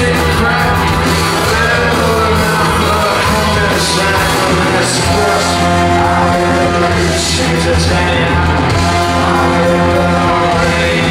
On the street, I will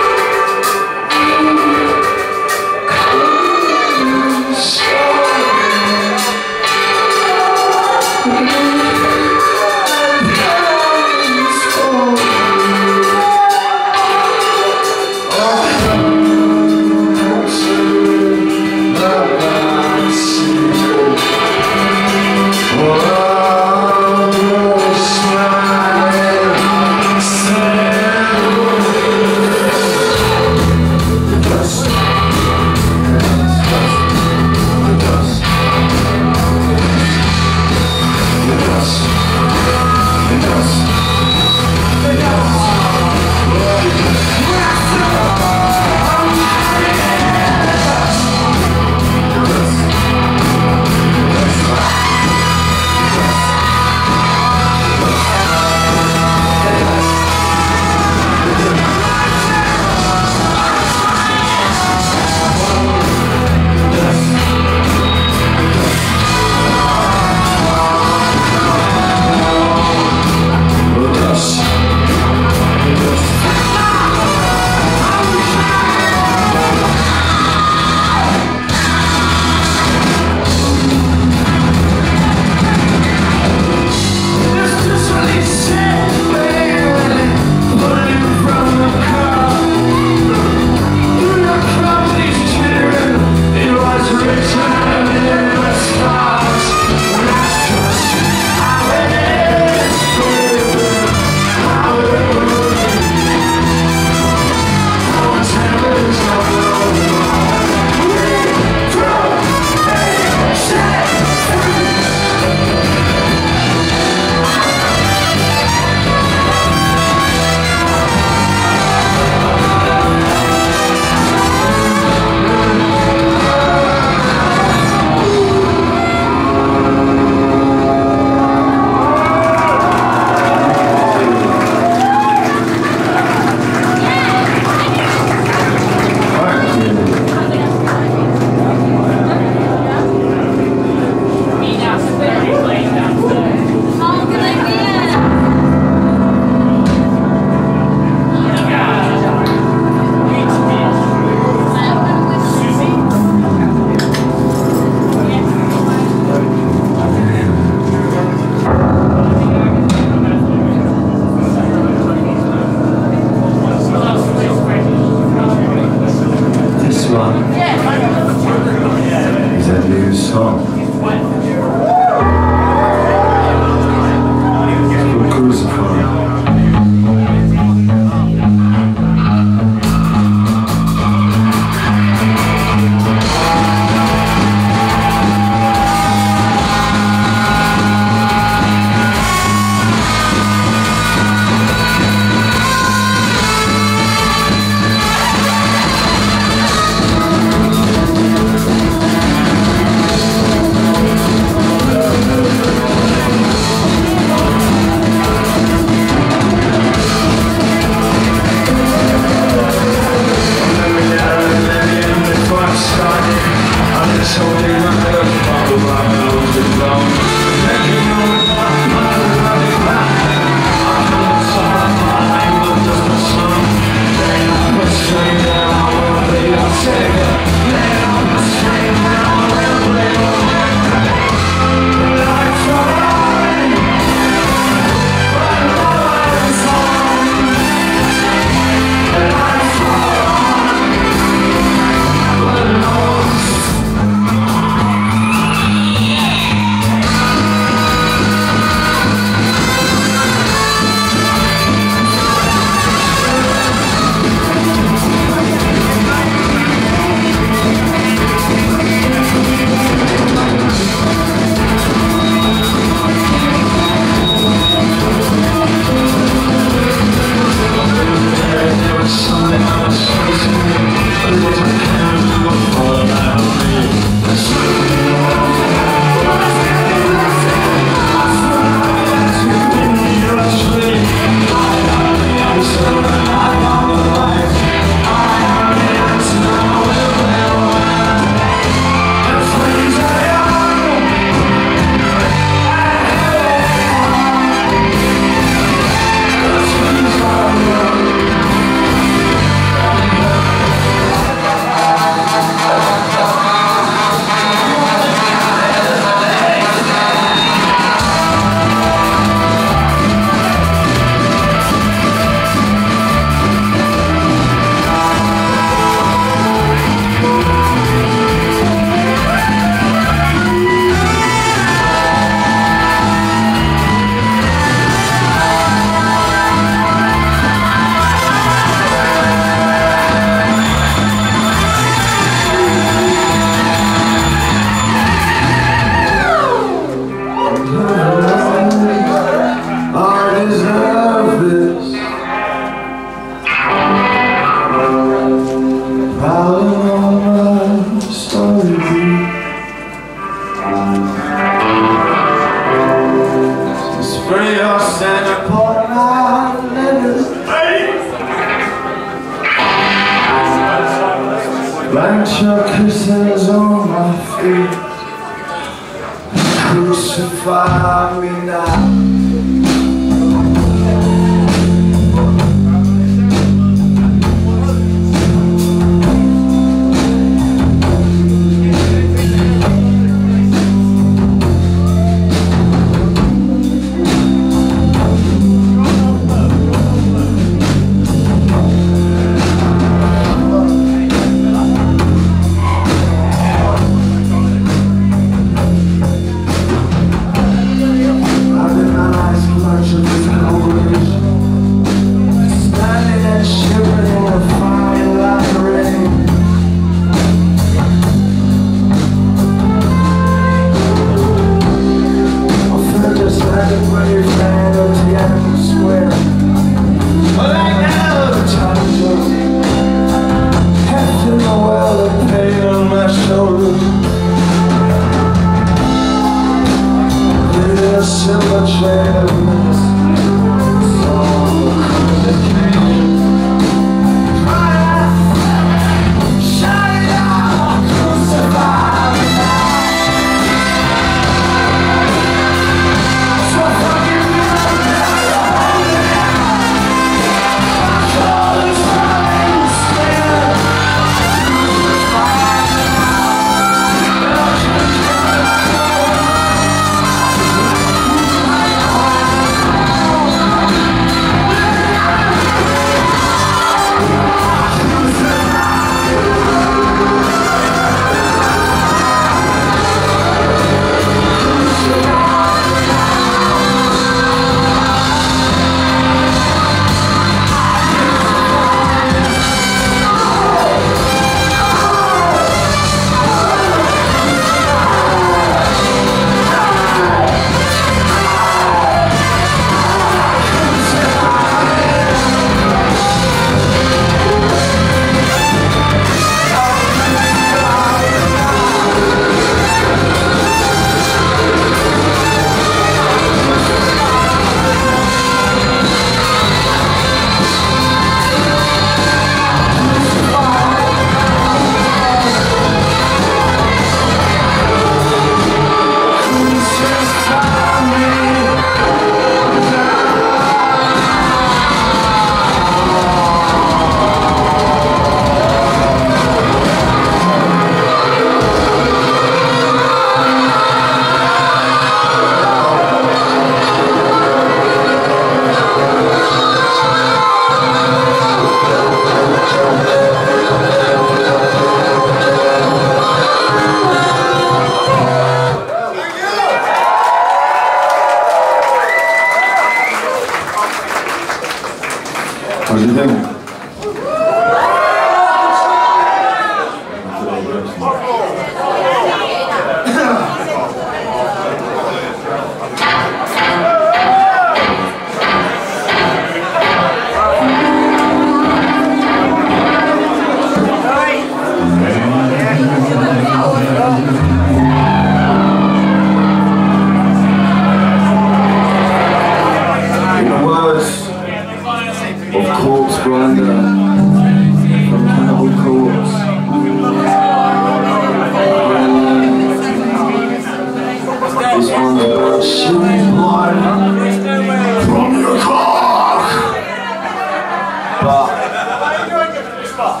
か？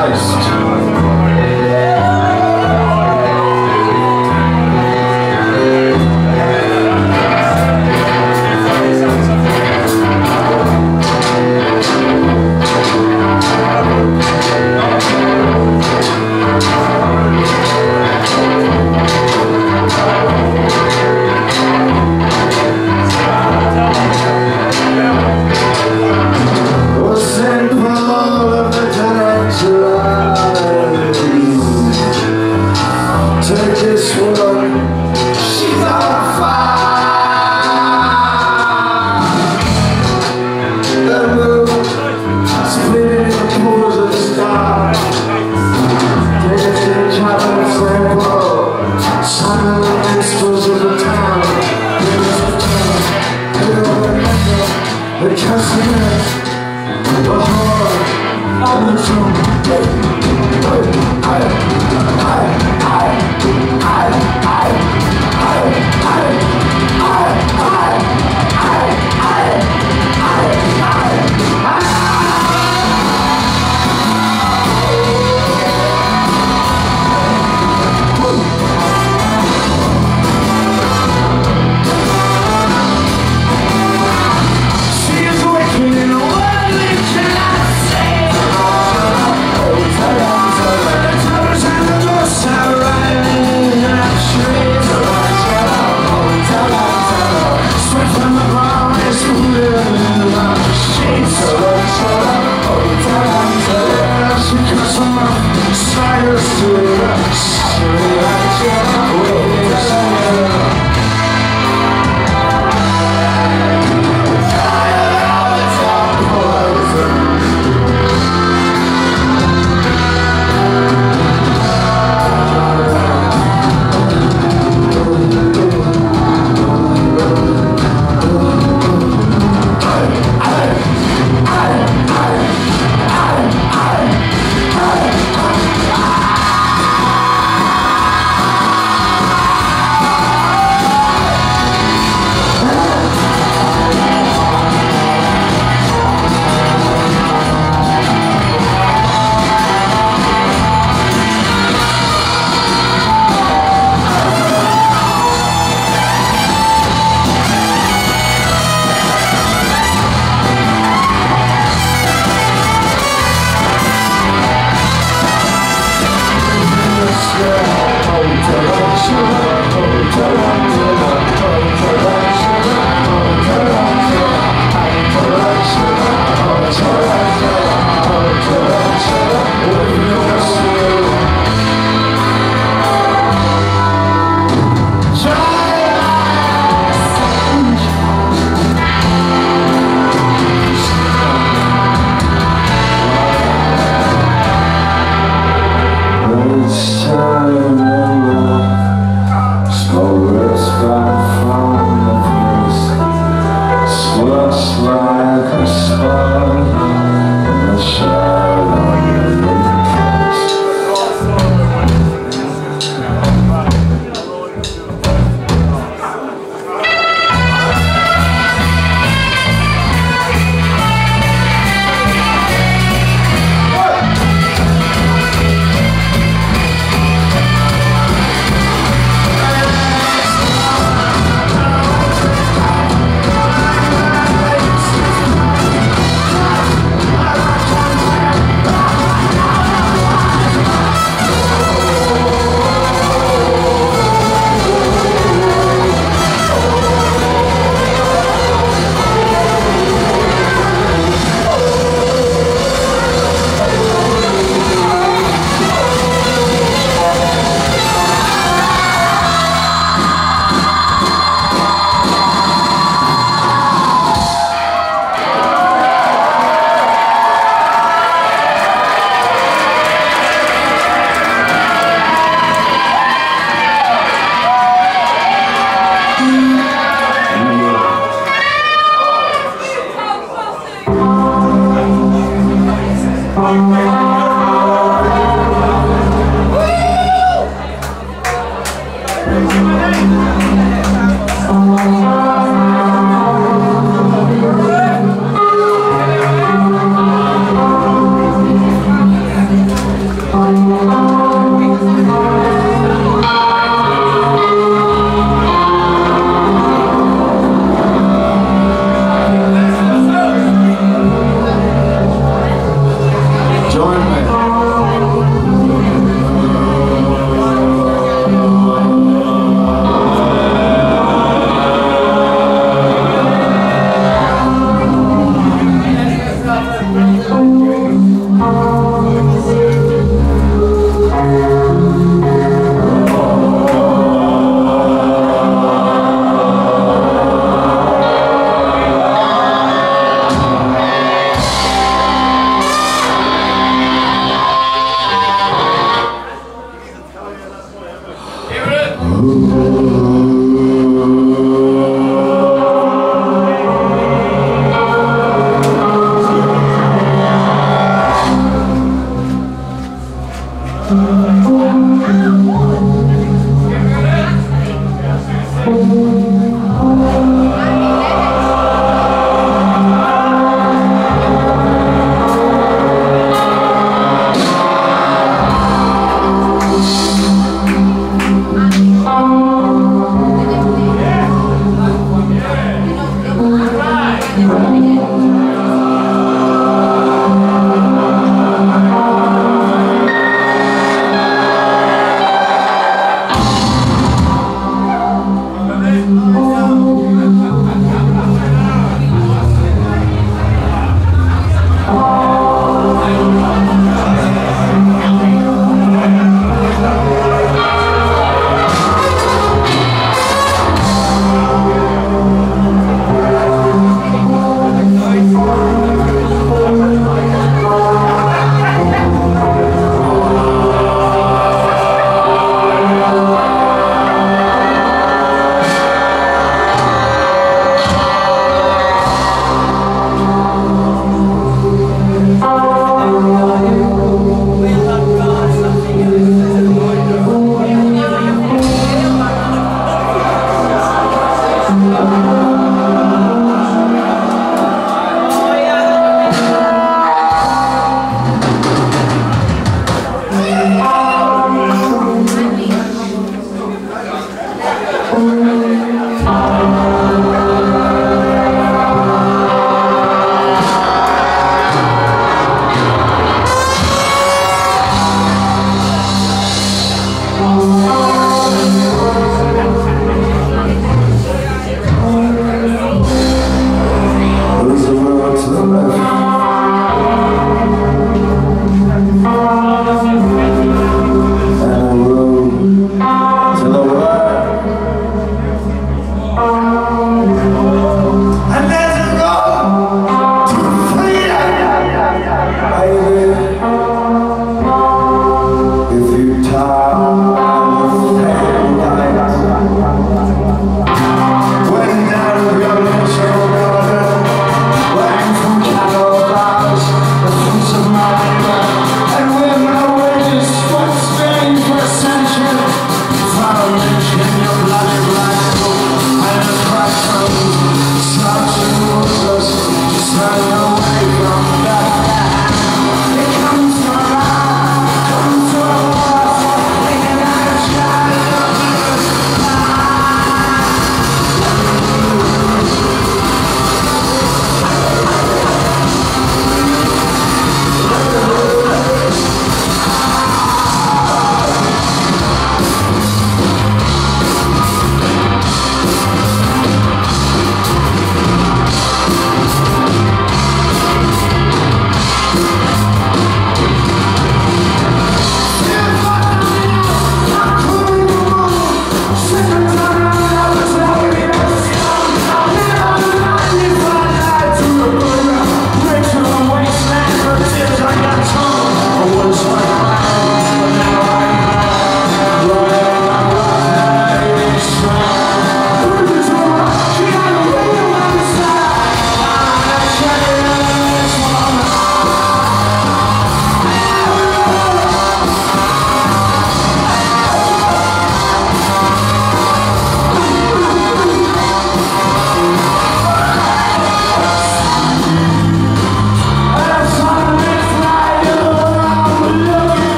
reais.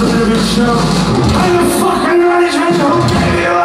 A living show. I'm the fucking management you a head on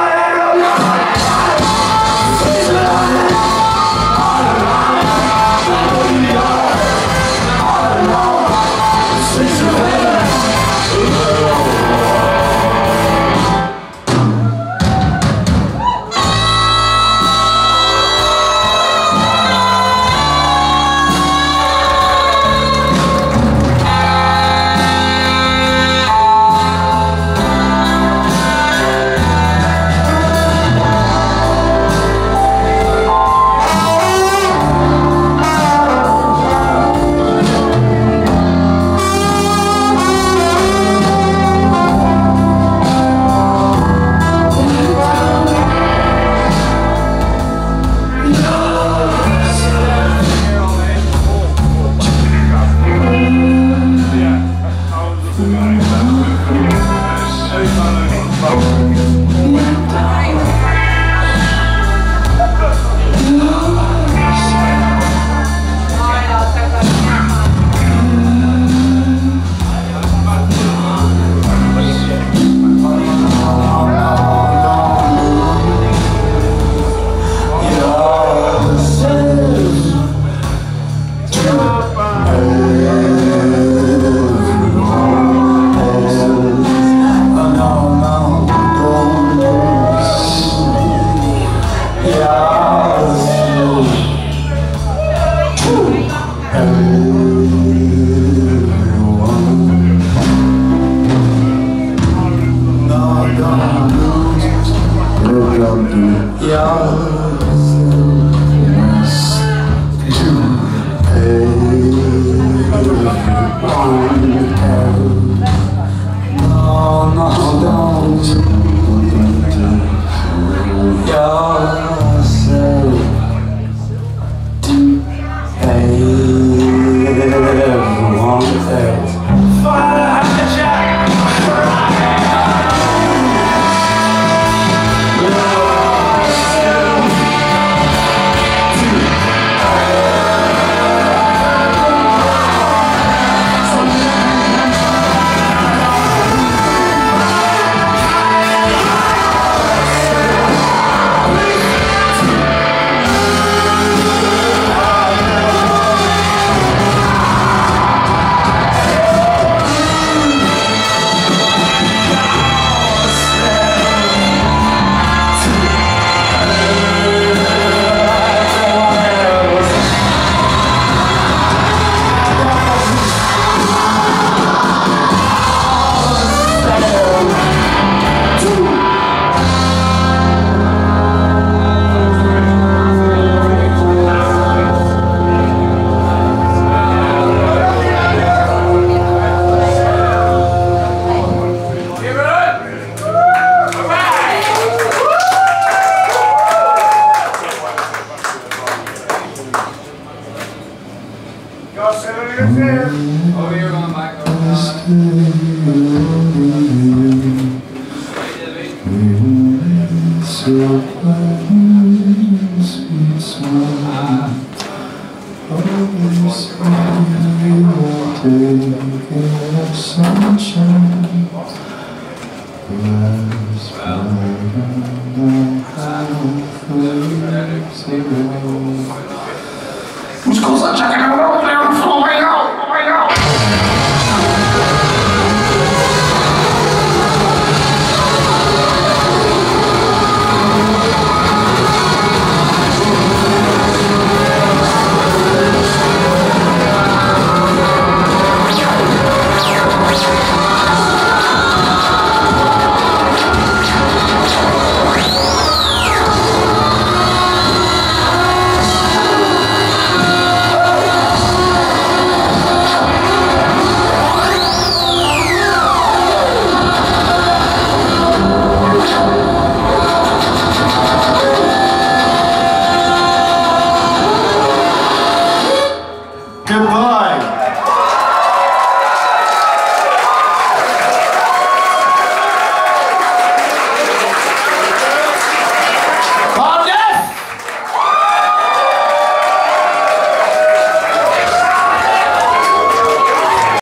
Who's called that jacket?